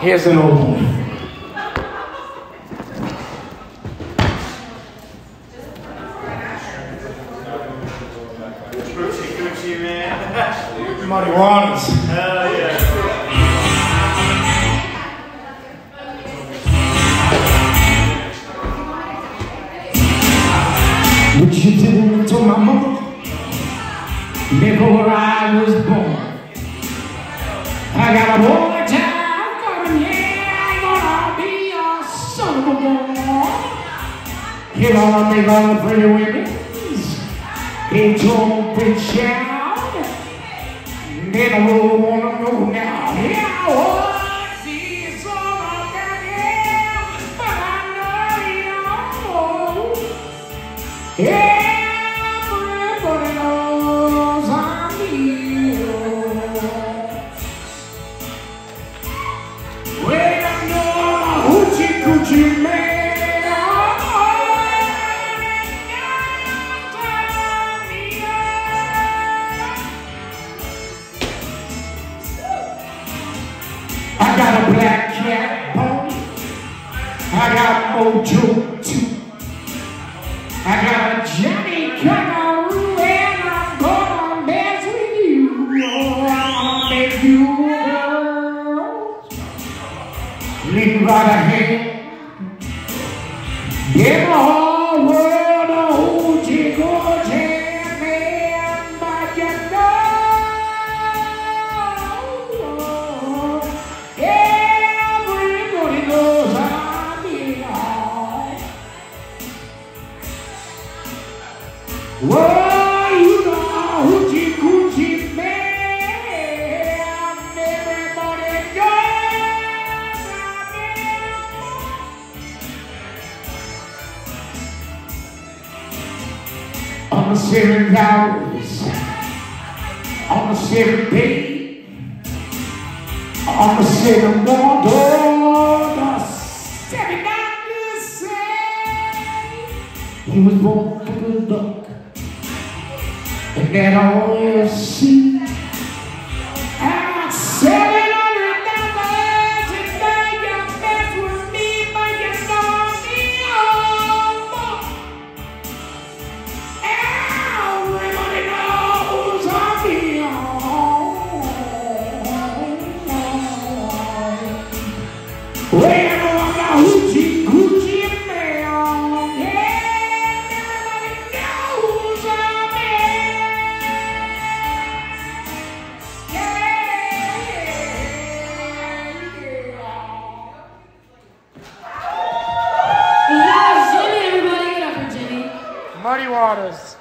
Here's an old one. Waters. Hell yeah. What you do to my mother before I was born? I got a boy child He gonna make all the pretty women he told big shout. Don't really wanna know now. Yeah, I got mojo too. I got a Johnny Kangaroo and I'm gonna mess with you. Oh, I'm gonna make you girls leave by the hand. Give the whole On the seven hours, on the seven day, on the seven wonder, the seven say he was born to the duck. That all see and with me, but you me Everybody knows I'm here. Well, I'm a hoochie Yeah,